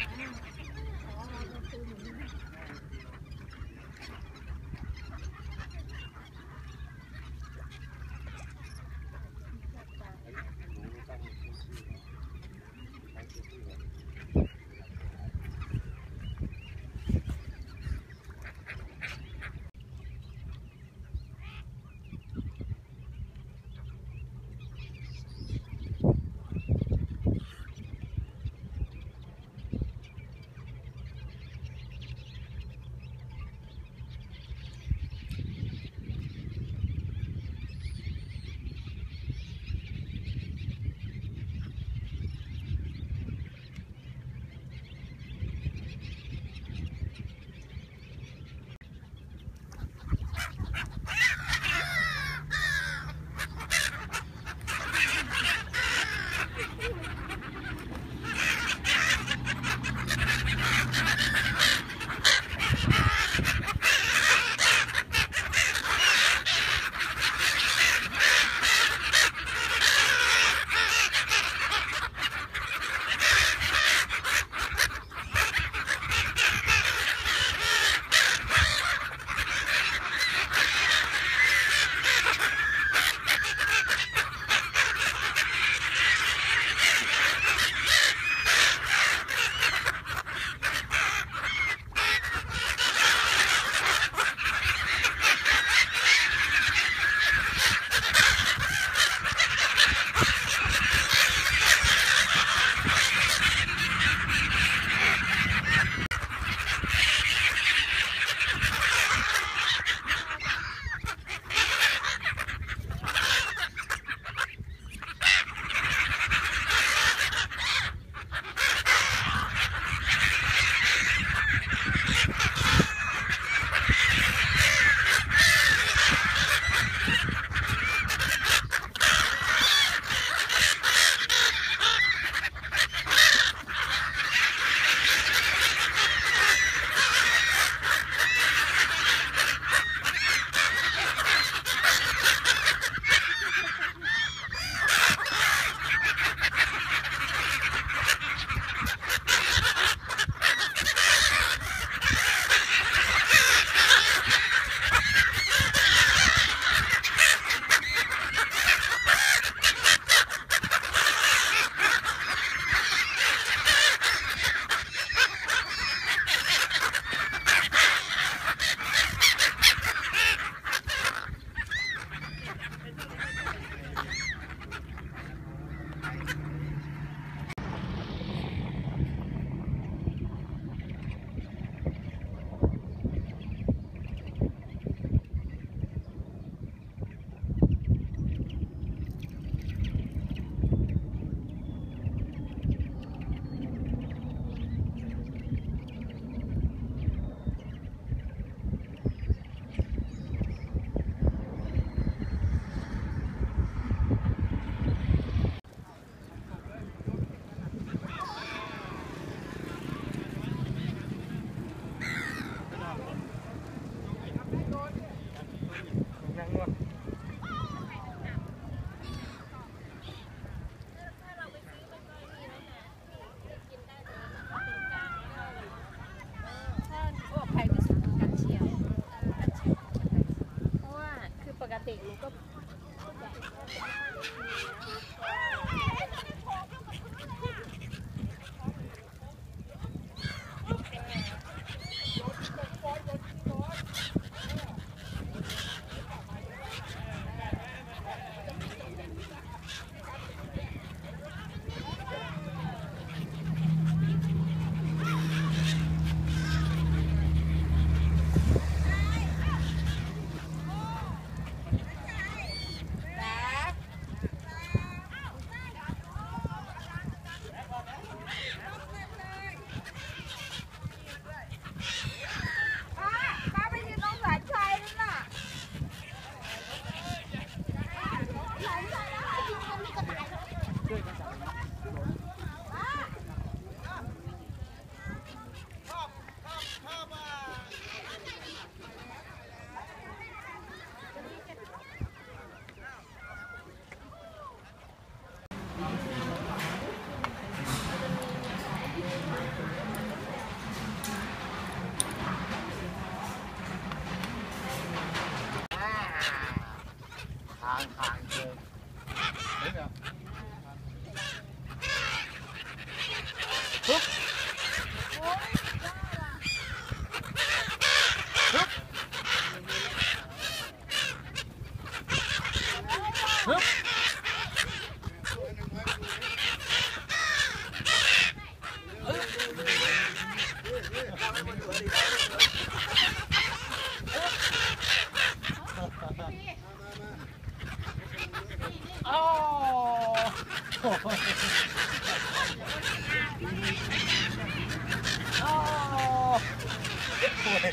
哎呀，好好的飞。Yeah. güey.